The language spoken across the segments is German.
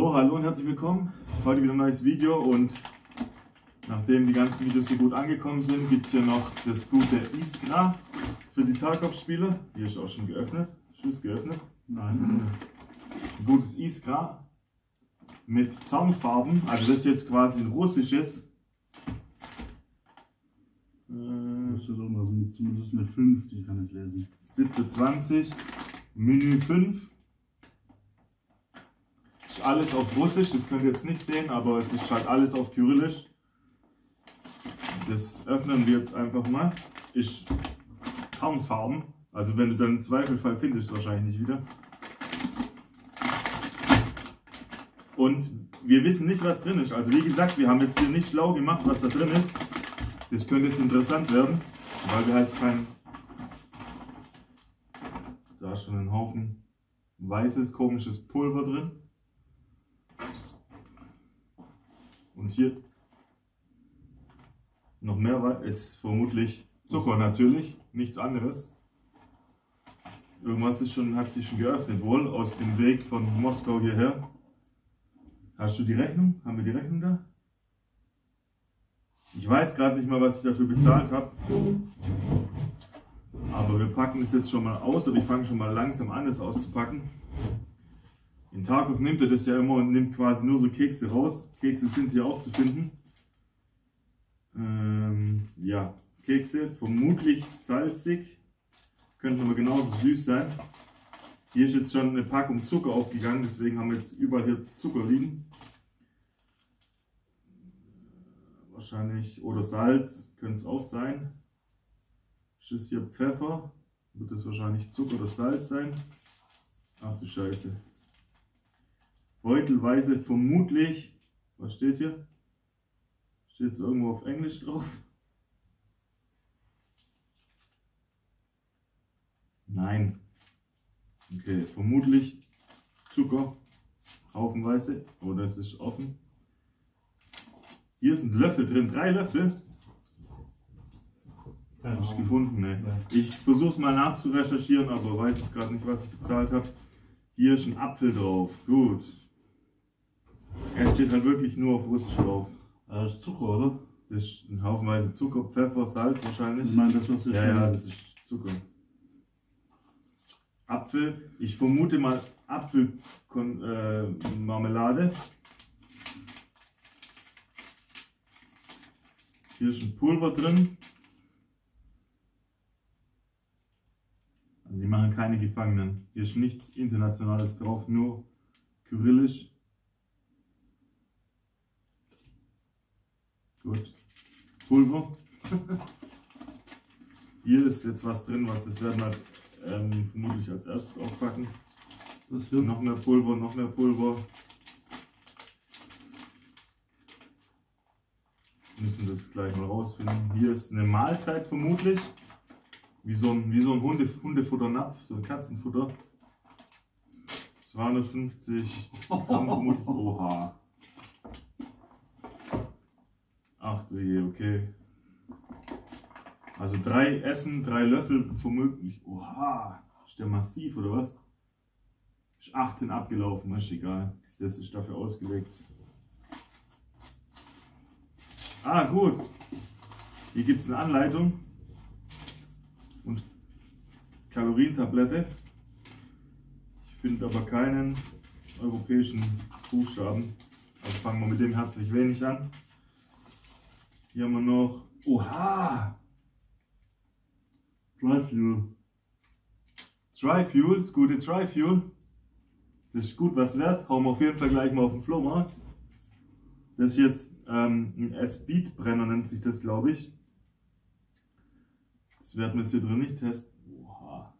So, hallo und herzlich willkommen. Heute wieder ein neues Video und nachdem die ganzen Videos so gut angekommen sind, gibt es hier noch das gute Iskra für die Tarkov-Spieler. Hier ist auch schon geöffnet. Ist geöffnet? Nein. Ein gutes Iskra mit Tarnfarben. Also das ist jetzt quasi ein russisches. Das Äh, ist irgendwas mit zumindest eine 5, die kann ich lesen. 720, Menü 5. Alles auf Russisch, das könnt ihr jetzt nicht sehen, aber es ist halt alles auf Kyrillisch. Das öffnen wir jetzt einfach mal. Ist Tarnfarben. Also wenn du dann im Zweifelfall findest, wahrscheinlich nicht wieder. Und wir wissen nicht, was drin ist. Also wie gesagt, wir haben jetzt hier nicht schlau gemacht, was da drin ist. Das könnte jetzt interessant werden, weil wir halt kein da ist schon ein Haufen weißes, komisches Pulver drin. Und hier noch mehr ist vermutlich Zucker natürlich, nichts anderes. Irgendwas ist schon, hat sich schon geöffnet wohl aus dem Weg von Moskau hierher. Hast du die Rechnung? Haben wir die Rechnung da? Ich weiß gerade nicht mal, was ich dafür bezahlt habe. Aber wir packen es jetzt schon mal aus oder ich fange schon mal langsam an, es auszupacken. In Tarkov nimmt er das ja immer und nimmt quasi nur so Kekse raus. Kekse sind hier auch zu finden. Ähm, ja, Kekse, vermutlich salzig. Könnten aber genauso süß sein. Hier ist jetzt schon eine Packung Zucker aufgegangen, deswegen haben wir jetzt überall hier Zucker liegen. Wahrscheinlich, oder Salz, könnte es auch sein. Ist das hier Pfeffer? Wird das wahrscheinlich Zucker oder Salz sein? Ach du Scheiße. Beutelweise vermutlich. Was steht hier? Steht es irgendwo auf Englisch drauf? Nein. Okay, vermutlich Zucker. Haufenweise. Oder es ist offen. Hier sind Löffel drin. Drei Löffel. Keine Nicht Ahnung. gefunden, ne? Ich versuche es mal nachzurecherchieren, aber weiß jetzt gerade nicht, was ich bezahlt habe. Hier ist ein Apfel drauf. Gut. Er steht halt wirklich nur auf Russisch drauf. Das ist Zucker, oder? Das ist ein Haufenweise Zucker, Pfeffer, Salz wahrscheinlich. Ich meine, das, was hier Ja, ja, das ist Zucker. Apfel. Ich vermute mal Apfelmarmelade. Äh. Hier ist ein Pulver drin. Also die machen keine Gefangenen. Hier ist nichts Internationales drauf, nur Kyrillisch. Gut. Pulver. Hier ist jetzt was drin, was das werden wir ähm, vermutlich als erstes aufpacken. Das hier. Noch mehr Pulver, noch mehr Pulver. Müssen das gleich mal rausfinden. Hier ist eine Mahlzeit vermutlich. Wie so ein, wie so ein Hunde, Hundefutternapf, so ein Katzenfutter. 250 Gramm vermutlich. Oha. Ach du je, okay. Also drei Essen, drei Löffel vermutlich. Oha. Ist der massiv oder was? Ist 18 abgelaufen, ist egal. Das ist dafür ausgelegt. Ah, gut. Hier gibt es eine Anleitung und Kalorientablette. Ich finde aber keinen europäischen Buchstaben. Also fangen wir mit dem herzlich wenig an. Hier haben wir noch. Oha! Dry Fuel. Tri-Fuel, das gute Tri-Fuel. Das ist gut was wert. Hauen wir auf jeden Fall gleich mal auf den Flohmarkt. Das ist jetzt ähm, ein S-Beat-Brenner, nennt sich das, glaube ich. Das werden wir jetzt hier drin nicht testen. Oha.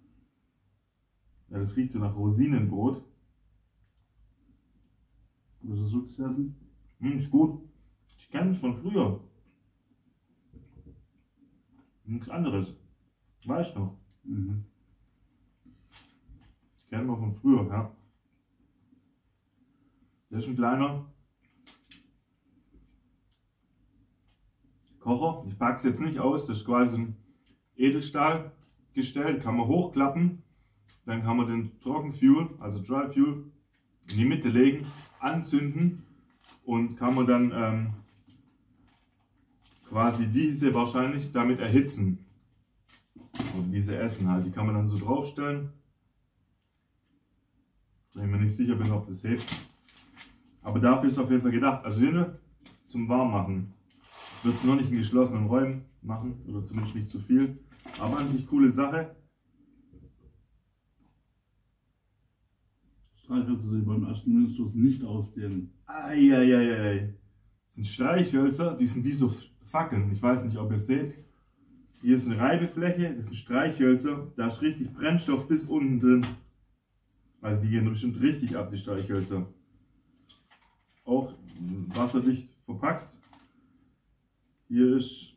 Ja, das riecht so nach Rosinenbrot. Was ist wirklich essen? Hm, ist gut. Ich kenne es von früher. Nichts anderes. Weiß noch. Mhm. Kennen wir von früher, ja. Das ist ein kleiner Kocher. Ich packe es jetzt nicht aus, das ist quasi ein Edelstahlgestell, kann man hochklappen. Dann kann man den Trockenfuel, also Dry Fuel, in die Mitte legen, anzünden und kann man dann ähm, quasi diese wahrscheinlich damit erhitzen. Und diese Essen halt, die kann man dann so draufstellen. Wenn ich mir nicht sicher bin, ob das hebt. Aber dafür ist es auf jeden Fall gedacht. Also hier nur zum Warmmachen. Wird es noch nicht in geschlossenen Räumen machen, oder zumindest nicht zu viel. Aber an sich coole Sache. Streichhölzer, die beim ersten Windstoß nicht ausdehnen. Eieiei. Das sind Streichhölzer, die sind wie so Fackeln. Ich weiß nicht, ob ihr es seht. Hier ist eine Reibefläche, das sind Streichhölzer. Da ist richtig Brennstoff bis unten drin. Also die gehen bestimmt richtig ab, die Streichhölzer. Auch wasserdicht verpackt. Hier ist.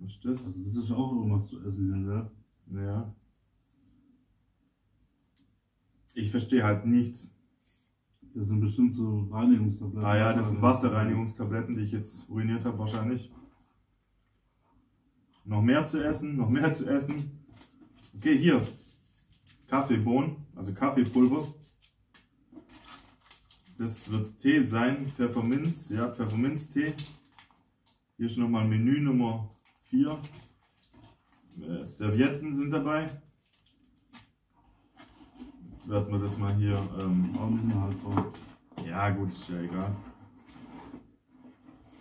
Was ist das? Also das ist auch irgendwas zu essen hier, gell? Ja. Ich verstehe halt nichts. Das sind bestimmt so Reinigungstabletten. Ah ja, das sind Wasserreinigungstabletten, die ich jetzt ruiniert habe wahrscheinlich. Noch mehr zu essen, noch mehr zu essen. Okay, hier. Kaffeebohnen, also Kaffeepulver. Das wird Tee sein, Pfefferminz, ja, Pfefferminztee. Hier ist nochmal Menü Nummer 4. Äh, Servietten sind dabei. Werden wir das mal hier ähm, haltbar. ja, gut, ist ja egal.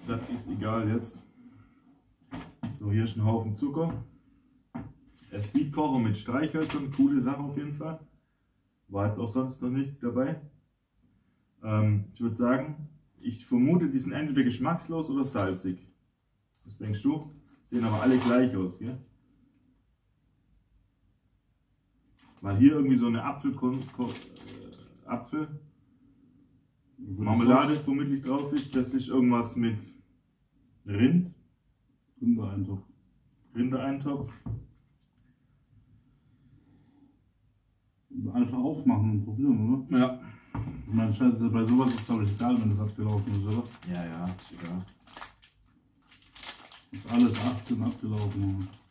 Das ist egal jetzt. So, hier ist ein Haufen Zucker. Der Speedkocher mit Streichhölzern, coole Sache auf jeden Fall. War jetzt auch sonst noch nichts dabei. Ähm, ich würde sagen, ich vermute, die sind entweder geschmackslos oder salzig. Was denkst du? Sehen aber alle gleich aus, gell? Weil hier irgendwie so eine Apfel, äh, Apfel Marmelade vermutlich drauf ist. Das ist irgendwas mit Rind, Rindereintopf. Rindereintopf. Einfach aufmachen und probieren, oder? Ja. Ich meine, scheiße, bei sowas ist glaube ich egal, wenn das abgelaufen ist, oder? Ja, ja, ist egal. Ist alles 18 abgelaufen. oder?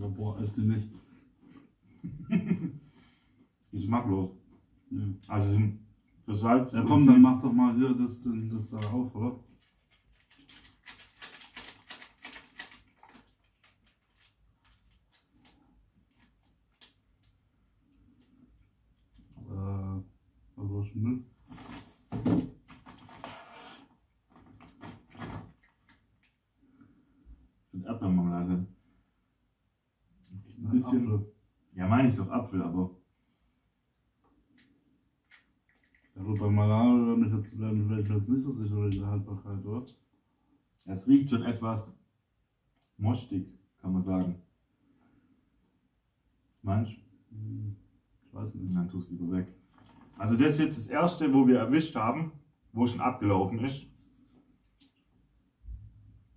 So, boah, ist die nicht. Geschmacklos. Ja. Also für Salz. Ja komm, dann mach doch mal hier das, das da auf, oder? Äh, was war schon Müll? Mit Erdbeermarmelade. Ein Nein, bisschen. Apfel. Doch Apfel, aber. Bei Malare wäre ich jetzt, wäre ich jetzt nicht so sicher wegen der Haltbarkeit, oder? Es riecht schon etwas mostig, kann man sagen. Hm, Ich weiß nicht. Dann tu es lieber weg. Also das ist jetzt das erste, wo wir erwischt haben, wo schon abgelaufen ist.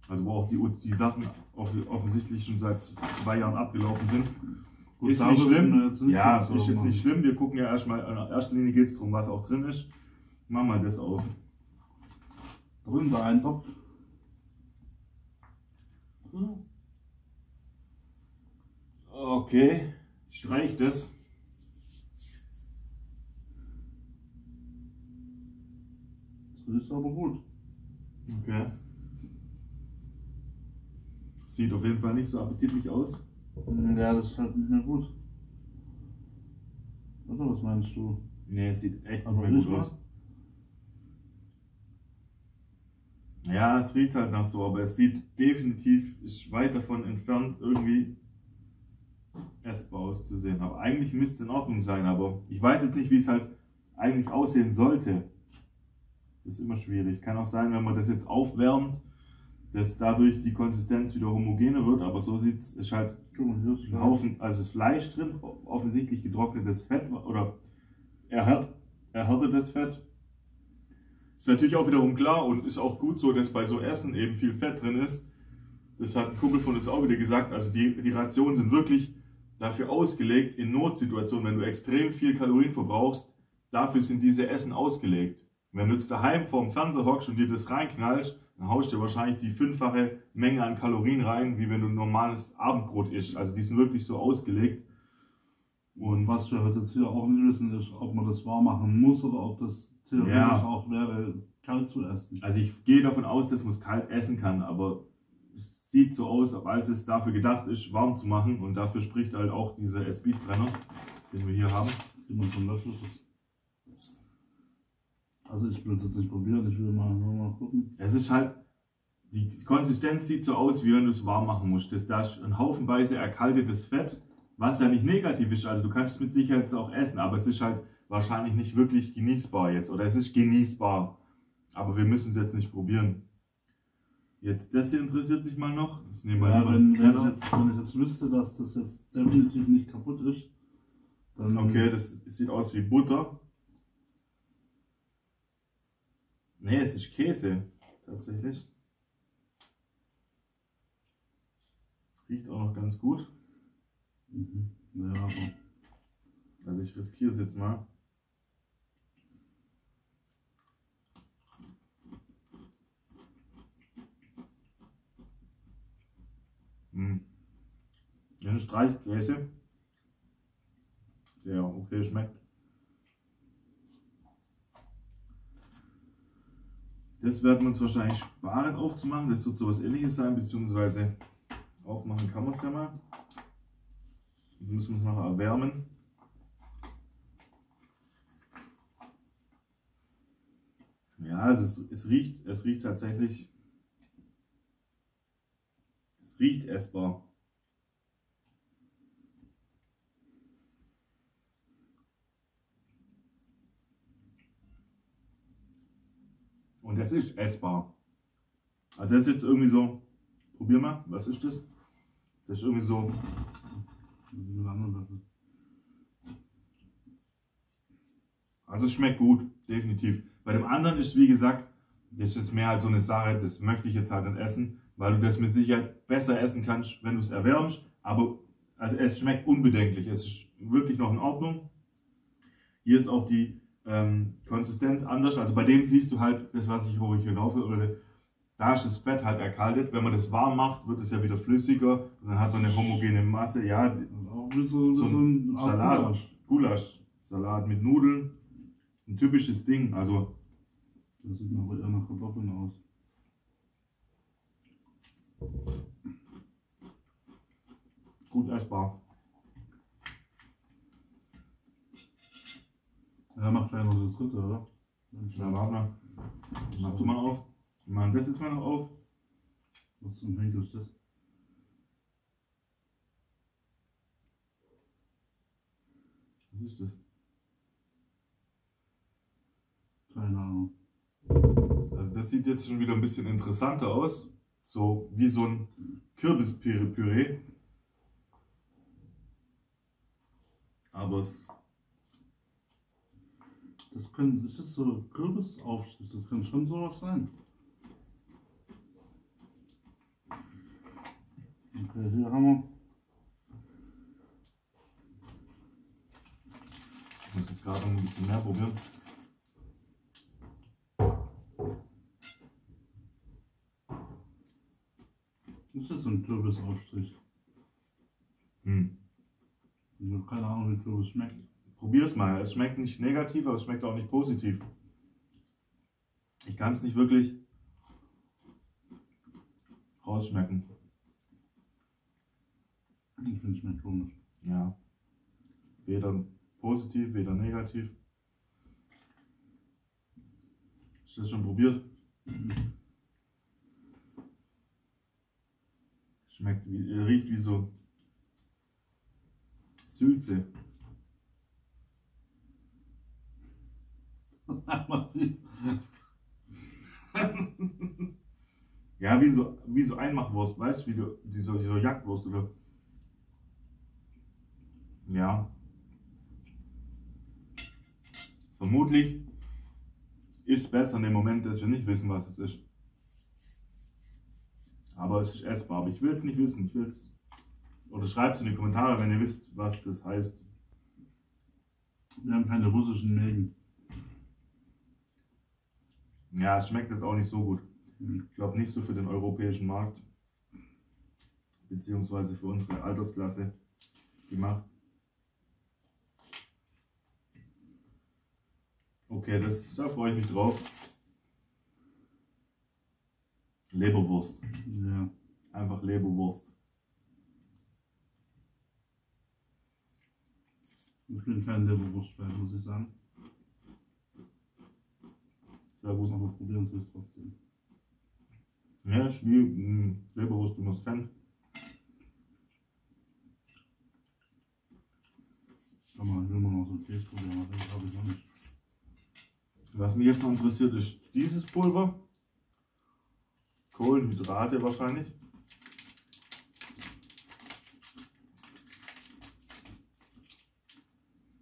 Also wo auch die, die Sachen off- offensichtlich schon seit zwei Jahren abgelaufen sind. Gut, ist nicht schlimm. Ja, ist jetzt machen. nicht schlimm. Wir gucken ja erstmal, in erster Linie geht es darum, was auch drin ist. Machen wir das auf. Rindereintopf. Okay, streich das. Das ist aber gut. Okay. Sieht auf jeden Fall nicht so appetitlich aus. Ja, das ist halt nicht mehr gut. Oder was meinst du? Nee, es sieht echt nicht mehr gut aus. Ja, es riecht halt nach so, aber es sieht definitiv, ist weit davon entfernt, irgendwie essbar auszusehen. Aber eigentlich müsste es in Ordnung sein, aber ich weiß jetzt nicht, wie es halt eigentlich aussehen sollte. Das ist immer schwierig. Kann auch sein, wenn man das jetzt aufwärmt, dass dadurch die Konsistenz wieder homogener wird, aber so sieht es, ist halt ein Haufen, also ist Fleisch drin, offensichtlich getrocknetes Fett oder erhärt, erhärtetes Fett. Ist natürlich auch wiederum klar und ist auch gut so, dass bei so Essen eben viel Fett drin ist. Das hat ein Kumpel von uns auch wieder gesagt. Also die, die Rationen sind wirklich dafür ausgelegt, in Notsituationen, wenn du extrem viel Kalorien verbrauchst, dafür sind diese Essen ausgelegt. Wenn du jetzt daheim vorm Fernseher hockst und dir das reinknallst, dann haust du wahrscheinlich die fünffache Menge an Kalorien rein, wie wenn du ein normales Abendbrot isst. Also die sind wirklich so ausgelegt. Und was wir heute jetzt hier auch nicht wissen, ist, ob man das warm machen muss oder ob das theoretisch Ja. auch wäre, kalt zu essen. Also ich gehe davon aus, dass man es kalt essen kann, aber es sieht so aus, als es dafür gedacht ist, warm zu machen. Und dafür spricht halt auch dieser SB-Brenner, den wir hier haben. Wie man von Löffel. Also ich will es jetzt nicht probieren, ich will mal, mal gucken. Es ist halt, die Konsistenz sieht so aus, wie wenn du es warm machen musst. Das, da ist ein haufenweise erkaltetes Fett, was ja nicht negativ ist. Also du kannst es mit Sicherheit auch essen, aber es ist halt wahrscheinlich nicht wirklich genießbar jetzt. Oder es ist genießbar, aber wir müssen es jetzt nicht probieren. Jetzt, das hier interessiert mich mal noch. Das nehmen wir Ja, wenn, wenn, ich jetzt, wenn ich jetzt wüsste, dass das jetzt definitiv nicht kaputt ist, dann Okay, das sieht aus wie Butter. Nee, es ist Käse, tatsächlich. Riecht auch noch ganz gut. Mhm. Ja, aber Also ich riskiere es jetzt mal. Hm. Ja, ein Streichkäse. Der okay schmeckt. Das werden wir uns wahrscheinlich sparen aufzumachen. Das wird sowas ähnliches sein, beziehungsweise aufmachen kann man es ja mal. Jetzt müssen wir es noch erwärmen. Ja, also es, es riecht, es riecht tatsächlich. Es riecht essbar. Und es ist essbar. Also das ist jetzt irgendwie so. Probier mal, was ist das? Das ist irgendwie so. Also es schmeckt gut, definitiv. Bei dem anderen ist, wie gesagt, das ist jetzt mehr als so eine Sache, das möchte ich jetzt halt nicht essen, weil du das mit Sicherheit besser essen kannst, wenn du es erwärmst. Aber also es schmeckt unbedenklich, es ist wirklich noch in Ordnung. Hier ist auch die ähm, Konsistenz anders. Also bei dem siehst du halt das, was ich hinauf will. Oder da ist das Fett halt erkaltet. Wenn man das warm macht, wird es ja wieder flüssiger und dann hat man eine homogene Masse. Ja, Und auch wie so, So ein Salat. Gulasch. Gulasch, Salat mit Nudeln. Ein typisches Ding. Also Das sieht aber eher nach Kartoffeln aus. gut essbar. Ja, mach gleich noch das dritte, oder? Warte mal. Mach du mal auf. Machen das jetzt mal noch auf. Was zum Henkel ist das? Was ist das? Keine Ahnung. Also das sieht jetzt schon wieder ein bisschen interessanter aus. So wie so ein Kürbispüree. Aber es, Das kann, ist das so Kürbisaufstrich? Das kann schon sowas sein. Okay, hier haben wir. ich muss jetzt gerade noch ein bisschen mehr probieren. Ist das so ein Kürbisaufstrich? Hm. Ich habe keine Ahnung, wie Kürbis schmeckt. Probier es mal. Es schmeckt nicht negativ, aber es schmeckt auch nicht positiv. Ich kann es nicht wirklich rausschmecken. Ich finde es schmeckt komisch. Ja. Weder positiv, weder negativ. Hast du das schon probiert? Schmeckt wie, äh, riecht wie so Sülze. Ja, wie so, wie so Einmachwurst, weißt du, wie du, diese, diese Jagdwurst oder. Ja. Vermutlich ist es besser in dem Moment, dass wir nicht wissen, was es ist. Aber es ist essbar. Aber ich will es nicht wissen. Ich will es. Oder schreibt es in die Kommentare, wenn ihr wisst, was das heißt. Wir haben keine russischen Mägen. Ja, es schmeckt jetzt auch nicht so gut. Hm. Ich glaube nicht so für den europäischen Markt. Beziehungsweise für unsere Altersklasse gemacht. Okay, das, da freue ich mich drauf. Leberwurst. Ja. Einfach Leberwurst. Ich bin kein Leberwurst-Fan, muss ich sagen. Sehr gut. Aber probieren Sie es trotzdem. Ja, mh, Leberwurst, es kennt. Kann man will man noch so Käse probieren, aber das habe ich noch nicht. Was mich jetzt noch interessiert, ist dieses Pulver. Kohlenhydrate wahrscheinlich.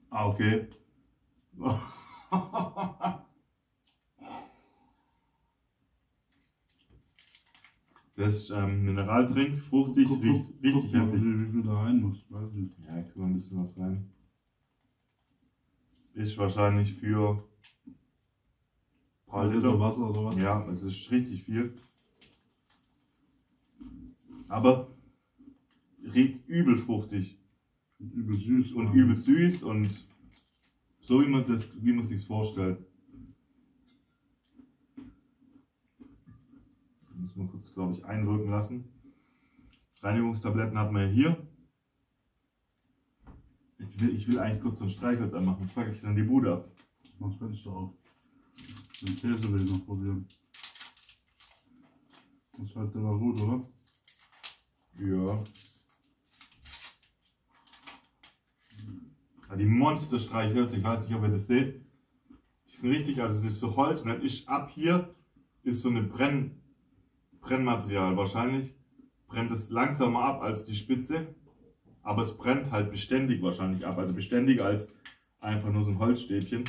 Ah, okay. Das ist ähm, Mineraltrink, fruchtig, Guck, riecht guck, richtig guck heftig. Wie, wie viel da rein muss, weiß ich nicht. Ja, ich tue mal ein bisschen was rein. Ist wahrscheinlich für ein paar Liter. Wasser oder was? Ja, es ist richtig viel. Aber riecht übel fruchtig Und übel süß. und aber- übel süß und so wie man das, wie man sich vorstellt. Muss man kurz, glaube ich, einwirken lassen. Reinigungstabletten hat man ja hier. Ich will, ich will eigentlich kurz so ein Streichholz anmachen, fuck ich dann die Bude ab. Mach das Fenster auf. Den Käse will ich noch probieren. Das halt war gut, oder? Ja. Ja, Die Monsterstreichhölzer, ich weiß nicht, ob ihr das seht. Die sind richtig, also das ist so Holz und dann ist ab hier ist so eine Brenn, Brennmaterial. Wahrscheinlich brennt es langsamer ab als die Spitze, aber es brennt halt beständig wahrscheinlich ab. Also beständiger als einfach nur so ein Holzstäbchen.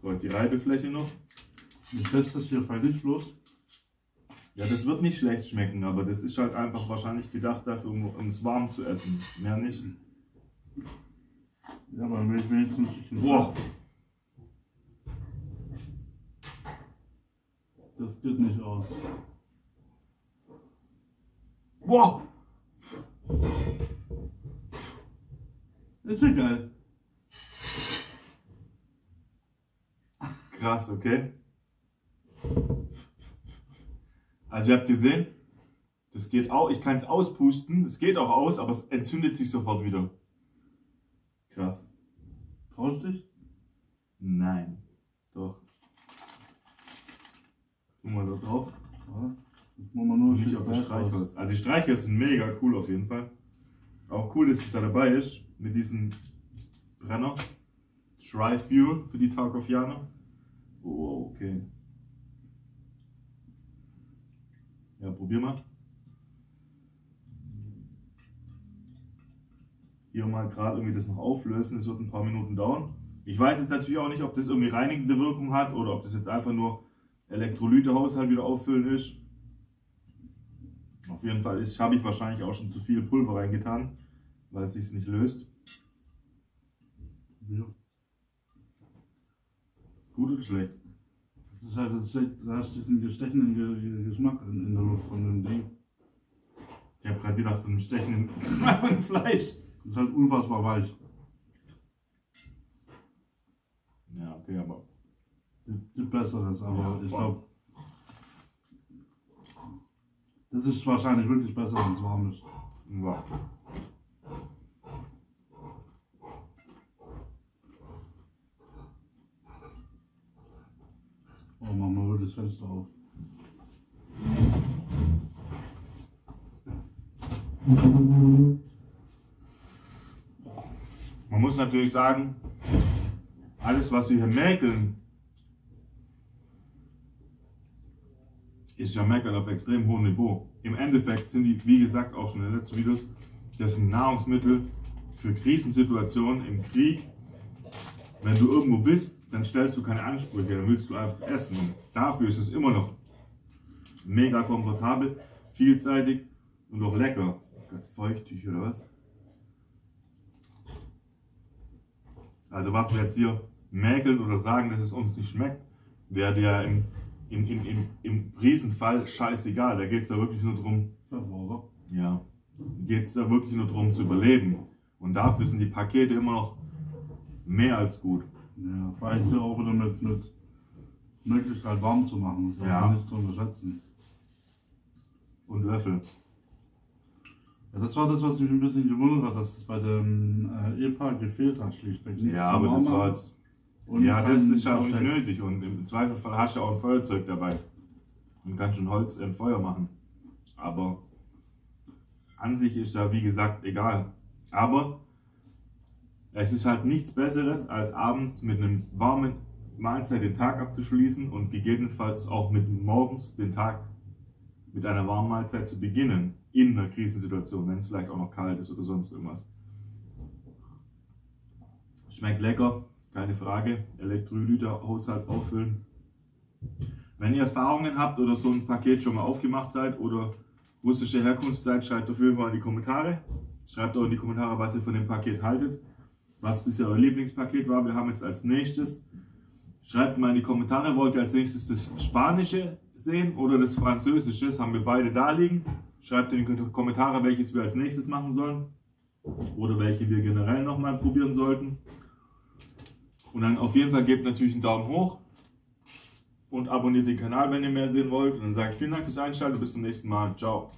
So, die Reibefläche noch. Ich teste das hier freilich bloß. Ja, das wird nicht schlecht schmecken, aber das ist halt einfach wahrscheinlich gedacht dafür, um, um es warm zu essen. Mehr nicht. Ja, aber wenn ich wenigstens. Boah, Das geht nicht aus. boah, Ist ja geil. krass, okay. Also ihr habt gesehen, das geht auch, ich kann es auspusten, es geht auch aus, aber es entzündet sich sofort wieder. Krass. Traust dich? Nein. Doch. Tu mal da drauf. Ja. Muss man nur Nicht auf das. Streichholz. Also die Streichhölzer sind mega cool auf jeden Fall. Auch cool, dass es da dabei ist mit diesem Brenner. Dry Fuel für die Tarkovianer. Oh, okay. Ja, probier mal. Hier mal gerade irgendwie das noch auflösen. Das wird ein paar Minuten dauern. Ich weiß jetzt natürlich auch nicht, ob das irgendwie reinigende Wirkung hat oder ob das jetzt einfach nur Elektrolytehaushalt wieder auffüllen ist. Auf jeden Fall habe ich wahrscheinlich auch schon zu viel Pulver reingetan, weil es sich nicht löst. Ja. Gut oder schlecht? Das ist halt, das ist, da hast du diesen Ge- Geschmack in, in der Luft von dem Ding. Ich habe gerade gedacht, von dem stechenden von Fleisch. Das ist halt unfassbar weich. Ja, okay, aber Gibt Besseres, aber ich glaube, das ist wahrscheinlich wirklich besser, wenn es warm ist. ja. Oh, mach mal ruhig das Fenster auf. Man muss natürlich sagen, alles was wir hier mäkeln, ist ja meckern auf extrem hohem Niveau. Im Endeffekt sind die, wie gesagt, auch schon in den letzten Videos, das sind Nahrungsmittel für Krisensituationen im Krieg. Wenn du irgendwo bist, dann stellst du keine Ansprüche, dann willst du einfach essen. Und dafür ist es immer noch mega komfortabel, vielseitig und auch lecker. Gott, feuchtig oder was? Also was wir jetzt hier mäkeln oder sagen, dass es uns nicht schmeckt, wäre der im, im, im, im, im Riesenfall scheißegal. Da geht es ja wirklich nur darum, Verbraucher. ja, geht es da wirklich nur darum zu überleben. Und dafür sind die Pakete immer noch mehr als gut. Ja, vor allem hier auch wieder mit, mit Möglichkeit warm zu machen. Das Ja. nicht zu unterschätzen. Und Löffel. Ja, das war das, was mich ein bisschen gewundert hat, dass es bei dem äh, EPA gefehlt hat, schlichtweg. Nichts Ja, aber das war jetzt. Und Ja, das ist ja auch nicht nötig. Und im Zweifelsfall hast du auch ein Feuerzeug dabei. Und kannst schon Holz ein Feuer machen. Aber an sich ist ja wie gesagt egal. Aber es ist halt nichts Besseres, als abends mit einem warmen Mahlzeit den Tag abzuschließen und gegebenenfalls auch mit morgens den Tag mit einer warmen Mahlzeit zu beginnen. In einer Krisensituation, wenn es vielleicht auch noch kalt ist oder sonst irgendwas. Schmeckt lecker, keine Frage. Elektrolyter-Haushalt auffüllen. Wenn ihr Erfahrungen habt oder so ein Paket schon mal aufgemacht seid oder russische Herkunft seid, schreibt auf jeden Fall in die Kommentare. Schreibt auch in die Kommentare, was ihr von dem Paket haltet. Was bisher euer Lieblingspaket war. Wir haben jetzt als nächstes, schreibt mal in die Kommentare, wollt ihr als nächstes das Spanische sehen oder das Französische? Das haben wir beide da liegen. Schreibt in die Kommentare, welches wir als nächstes machen sollen. Oder welche wir generell nochmal probieren sollten. Und dann auf jeden Fall gebt natürlich einen Daumen hoch und abonniert den Kanal, wenn ihr mehr sehen wollt. Und dann sage ich vielen Dank fürs Einschalten und bis zum nächsten Mal. Ciao.